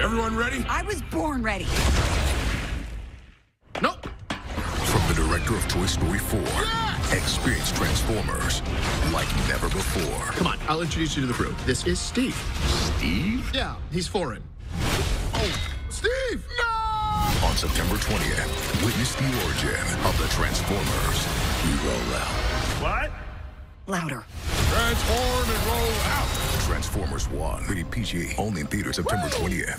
Everyone ready? I was born ready. Nope. From the director of Toy Story 4, experience Transformers like never before. Come on, I'll introduce you to the crew. This is Steve. Steve? Yeah, he's foreign. Oh, Steve! No! On September 20th, witness the origin of the Transformers. We roll out. What? Louder. Transform and roll out. Transformers 1. Rated PG. Only in theaters September 20th.